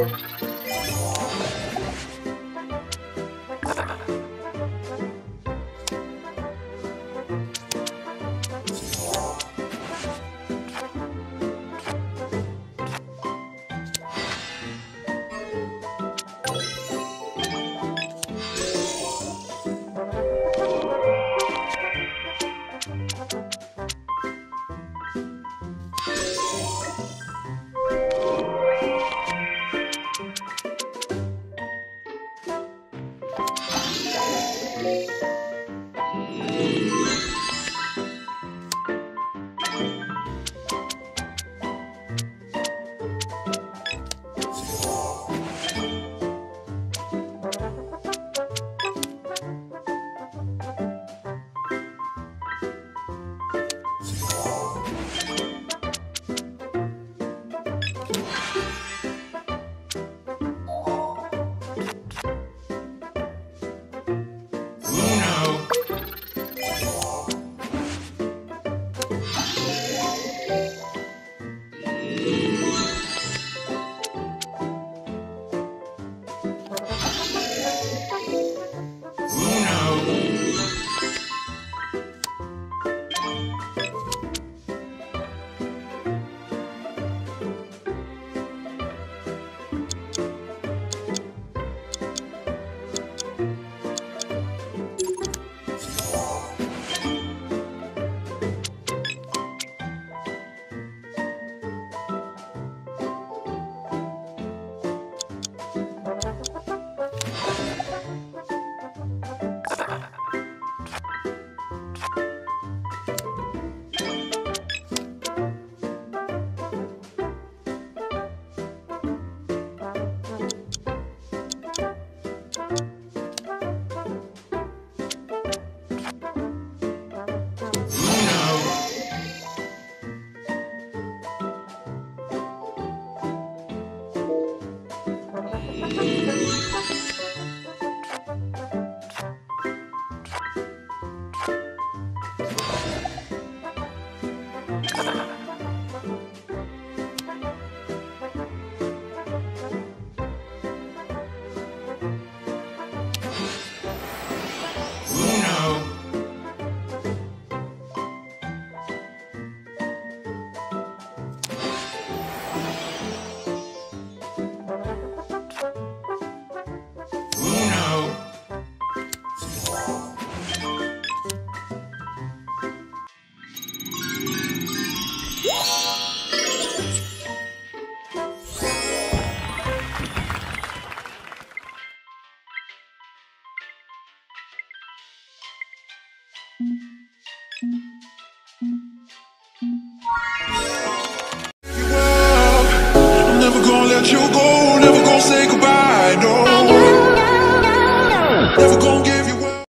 Bye. Thank mm -hmm. you.